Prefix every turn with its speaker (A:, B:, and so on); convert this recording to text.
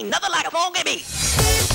A: another light a wrong at me.